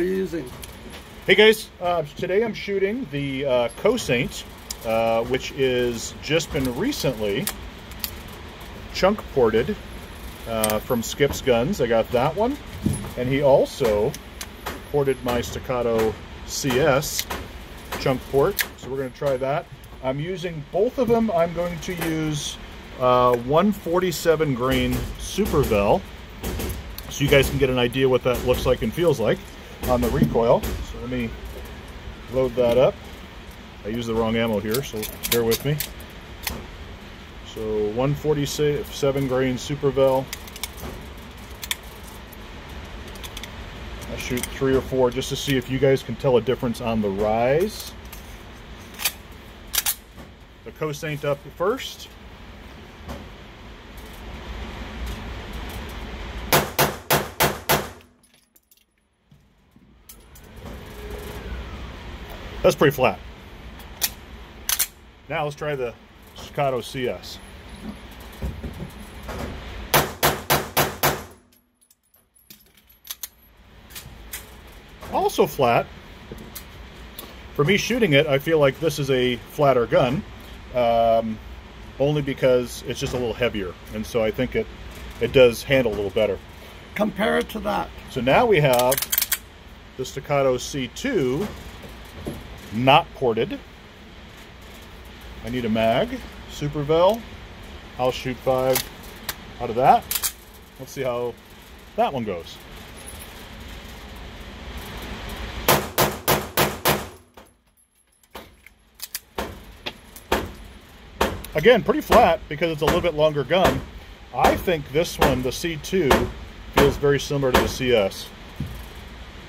Hey guys, uh, today I'm shooting the uh, Cosaint, uh, which is just been recently chunk ported uh, from Skip's Guns. I got that one, and he also ported my Staccato CS chunk port. So we're going to try that. I'm using both of them. I'm going to use uh, 147 grain Super Vel, so you guys can get an idea what that looks like and feels like on the recoil. So let me load that up. I used the wrong ammo here, so bear with me. So 147 grain Super Vel. I shoot three or four just to see if you guys can tell a difference on the rise. The Cosaint up first. That's pretty flat. Now let's try the Staccato CS. Also flat. For me shooting it, I feel like this is a flatter gun, um, only because it's just a little heavier, and so I think it it does handle a little better. Compare it to that. So now we have the Staccato C2 not ported. I need a mag, Super Vel. I'll shoot five out of that. Let's see how that one goes. Again, pretty flat because it's a little bit longer gun. I think this one, the C2, feels very similar to the CS.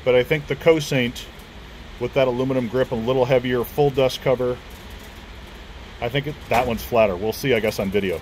But I think the Cosaint with that aluminum grip and a little heavier, full dust cover. I think it, that one's flatter. We'll see, I guess, on video.